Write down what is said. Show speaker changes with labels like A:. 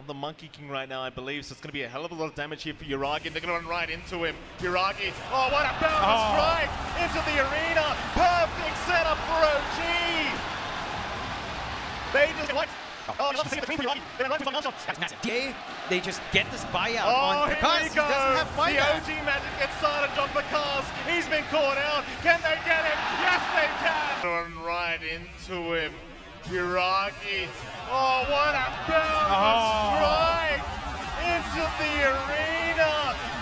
A: on the Monkey King right now, I believe. So it's going to be a hell of a lot of damage here for Yuragi. They're going to run right into him. Yuragi, oh, what a bounce
B: Oh.
A: strike into the arena. Perfect setup for OG. They just what? Oh, oh not see the clean for They're right.
B: That's massive. They, they just get this buyout
A: Oh,
B: on
A: here
B: because
A: we
B: he
A: go.
B: doesn't have
A: the. OG magic gets started on Pakazs. He's been caught out. Can they get him? Yes, they can. Run right into him. Yuragi. Oh, what arena.